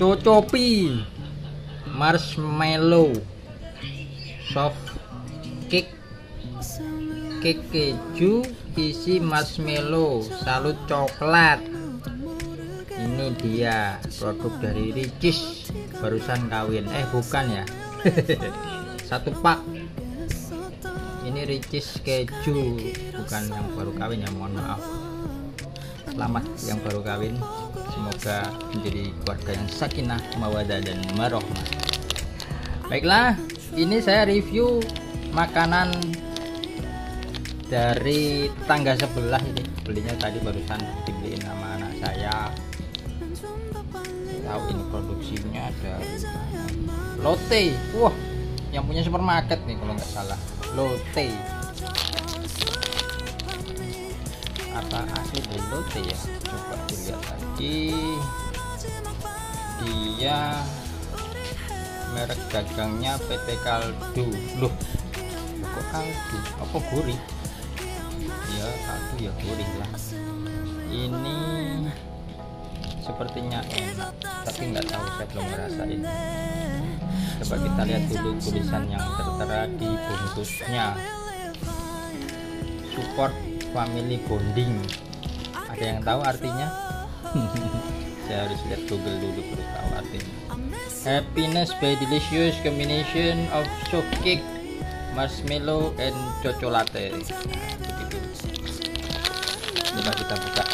cocopi marshmallow. Soft cake cake keju isi marshmallow. Salut coklat. Ini dia produk dari Ricis barusan kawin. Eh bukan ya. Satu pak. Ini Ricis keju. Bukan yang baru kawin ya mohon maaf selamat yang baru kawin. Semoga menjadi keluarga yang sakinah mawadah dan marohmah baiklah ini saya review makanan dari tangga sebelah ini. Belinya tadi barusan dibeliin sama anak saya. Tahu ini produksinya dari Lotte. Wah yang punya supermarket nih kalau nggak salah. Lotte apa dari Lotte ya? Coba dilihat lagi. Dia merek dagangnya PT Kaldu. Loh kok kaldu? Apa gurih? Ya kaldu ya gurih lah. Ini sepertinya enak tapi nggak tahu saya belum ngerasain. Coba kita lihat dulu tulisan yang tertera di bungkusnya. Support family bonding. Ada yang tahu artinya? Saya harus lihat google dulu baru tahu artinya. Happiness by delicious combination of soft cake marshmallow and coccolate nah, begitu. Coba kita buka.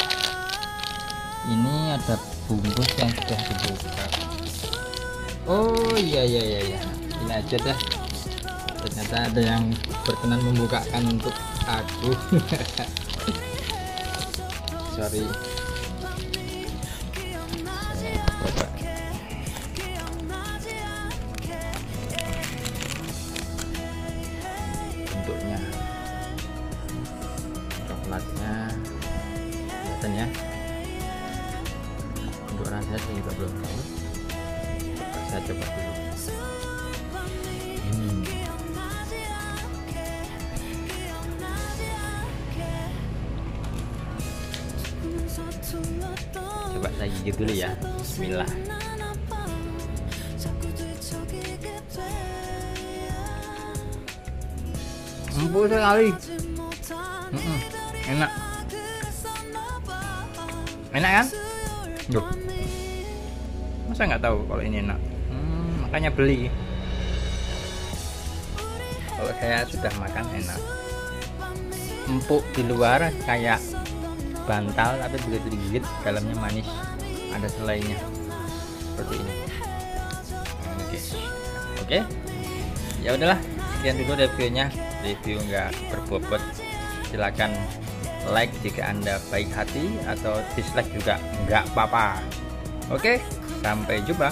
Ini ada bungkus yang sudah dibuka. Oh iya iya iya iya. Ini aja dah. Ternyata ada yang berkenan membukakan untuk aku. Sorry. Ya. Untuk rasanya saya juga belum tahu. Saya coba dulu coba saya gigit dulu ya. Bismillah. Empuk sekali enak. Enak kan? Duh. masa nggak tahu kalau ini enak? Hmm, makanya beli. Kalau saya sudah makan enak. Empuk di luar kayak bantal tapi begitu digigit dalamnya manis. Ada selainya. Seperti ini. Oke. Oke. Ya udahlah sekian dulu reviewnya. Review nggak berbobot. Silahkan like jika anda baik hati atau dislike juga nggak apa-apa. Oke sampai jumpa